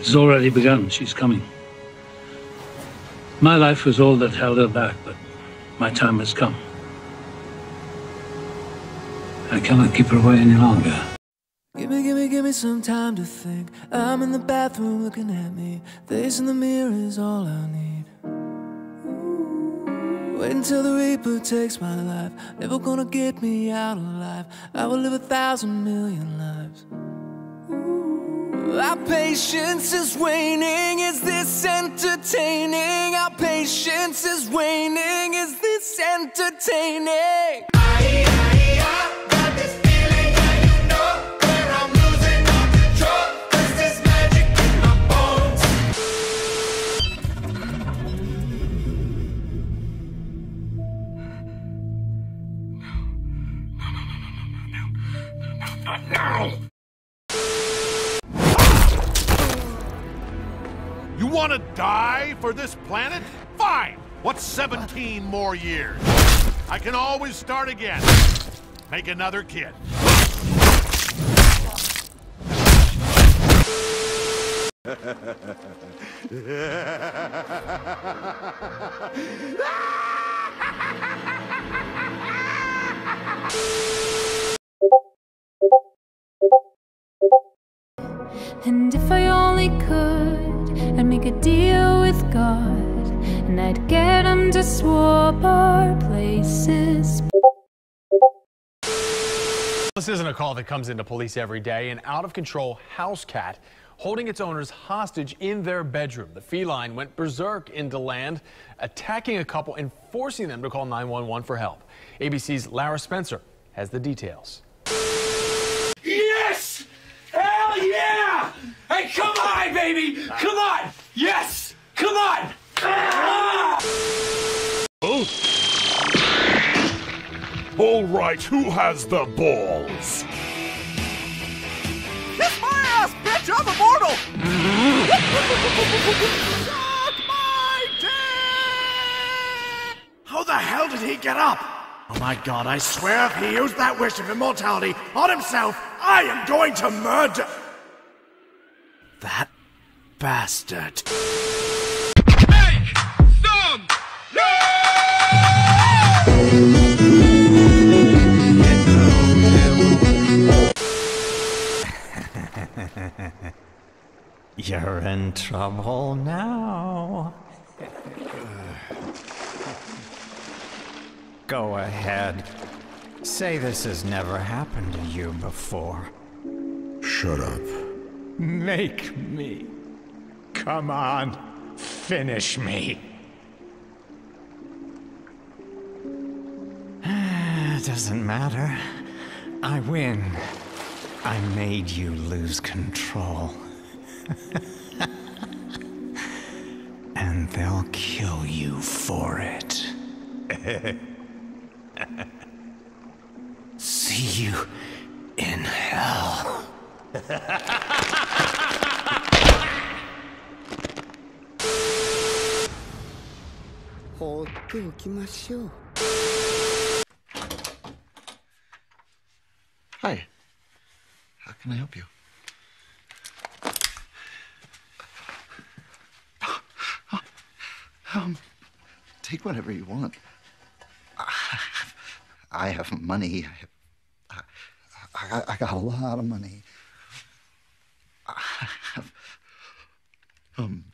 It's already begun. She's coming. My life was all that held her back, but my time has come. I cannot keep her away any longer. Give me, give me, give me some time to think. I'm in the bathroom looking at me. Face in the mirror is all I need. Wait until the Reaper takes my life. Never gonna get me out alive. I will live a thousand million lives. Our patience is waning. Is this entertaining? Our patience is waning. Is this entertaining? Aye, want to die for this planet? Fine! What's 17 more years? I can always start again. Make another kid. And if I only could, make a deal with God, and I'd get him to swap our places. This isn't a call that comes into police every day. An out of control house cat holding its owners hostage in their bedroom. The feline went berserk in DeLand, attacking a couple and forcing them to call 911 for help. ABC's Lara Spencer has the details. All right, who has the balls? Kiss my ass, bitch! I'm immortal! Suck my dick! How the hell did he get up? Oh my god, I swear if he used that wish of immortality on himself, I am going to murder. That bastard. You're in trouble now. Go ahead. Say this has never happened to you before. Shut up. Make me. Come on, finish me. Doesn't matter. I win. I made you lose control and they'll kill you for it. See you in hell. Hold Hi. How can I help you? Um, take whatever you want. I have money. I, I, I got a lot of money. Um,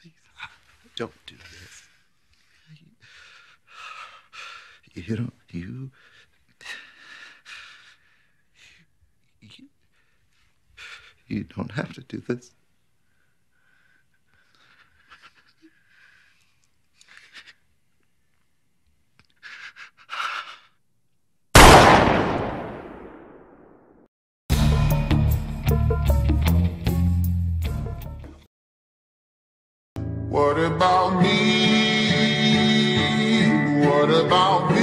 please, don't do this. You don't, you, you don't have to do this. What about me? What about me?